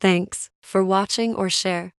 Thanks for watching or share.